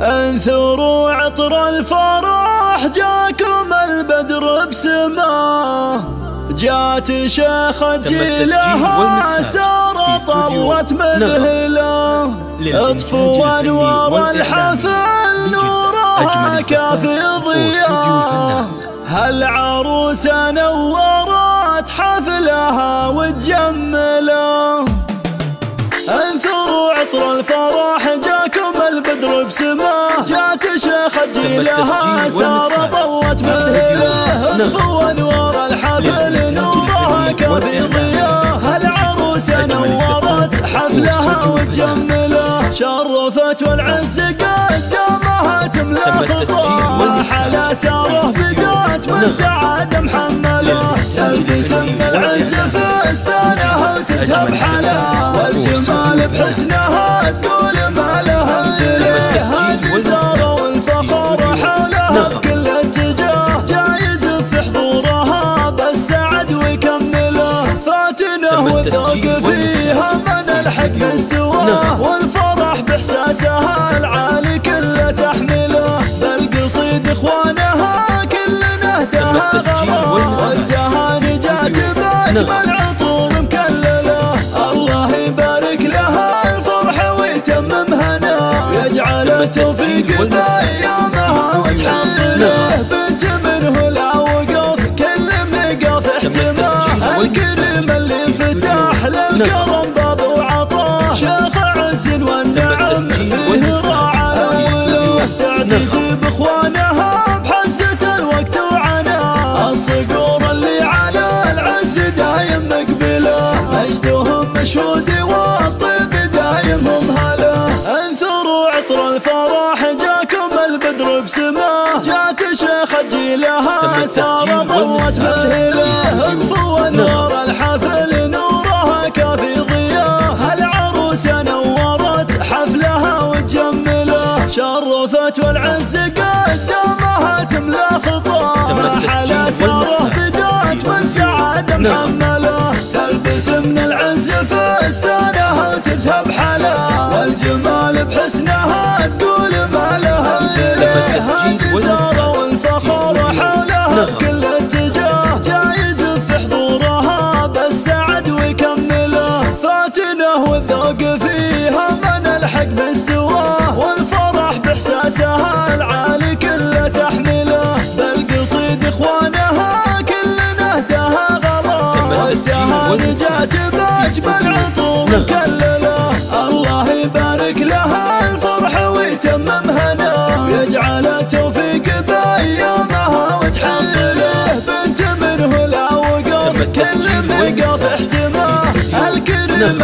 أنثروا عطر الفرح جاكم البدر بسماه جات شيخة لها سار طوت مذهلة. اطفوا أنوار الحفل نورها كافي ضياء هالعروسة نورت حفلها وتجمله أنثروا عطر الفرح جاكم البدر بسماه شيخة جيلها سار ضوت مهله اطفوا انوار الحفل نورها كافي ضياء هالعروسة نورت حفلها وتجمله شرفت والعز قدامها تملأ خطاها حلا سارة بدأت من سعادة محملة. تلبس من العز فستانها وتسهب حلا والجمال بحسنها تقول ما لها زاره والفخر حولها بكل اتجاه جايز في حضورها بس سعد ويكمله فاتنه والذوق فيها من الحق مستواه. والفرح بإحساسها العالي كله تحمله. بالقصيد إخوانها كل نهدها غرام والتهاني جات باجمل عطور مكلله. الله يبارك لها الفرح ويتمم هنا. يجعل التوفيق بايامها للكرم باب وعطاه شيخ عز والنعم فيه راعى الاوله تعتز بإخوانها. بحزة الوقت وعنا. الصقور اللي على العز دايم مقبلة. مجدهم مشهود والطيب دايم هم هلا انثروا عطر الفرح جاكم البدر بسماه جات شيخ جيلها سار ضوت مهله شرفت والعز قدامها تملأ خطاه على ساره بدأت من سعاده جات باجمل عطور مكلله الله يبارك لها الفرح ويتمم هنا ويجعل توفيق بأيامها وتحصله بنت منه لا وقف كل مقف احتماه الكريم